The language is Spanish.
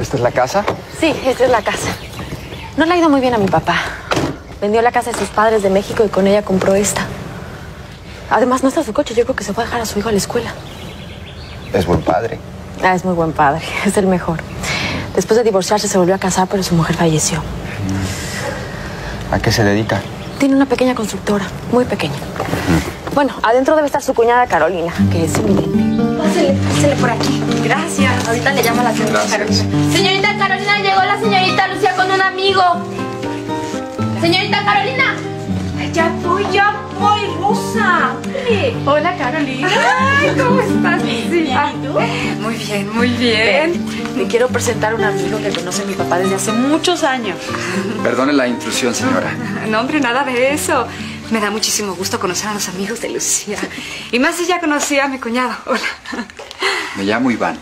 ¿Esta es la casa? Sí, esta es la casa. No le ha ido muy bien a mi papá. Vendió la casa de sus padres de México y con ella compró esta. Además, no está su coche. Yo creo que se fue a dejar a su hijo a la escuela. Es buen padre. Ah, es muy buen padre. Es el mejor. Después de divorciarse se volvió a casar, pero su mujer falleció. ¿A qué se dedica? Tiene una pequeña constructora, muy pequeña. Bueno, adentro debe estar su cuñada Carolina, que es invidente. Pásele, pásele por aquí. Llama la señorita Gracias. Carolina. Señorita Carolina, llegó la señorita Lucía con un amigo. Señorita Carolina. Ya voy, ya voy, Rosa. Hola, Carolina. Ay, ¿cómo estás? Sí. ah, Muy bien, muy bien. Le quiero presentar a un amigo que conoce a mi papá desde hace muchos años. Perdone la intrusión, señora. No, hombre, nada de eso. Me da muchísimo gusto conocer a los amigos de Lucía. Y más si ya conocí a mi cuñado. Hola. Me llamo Iván.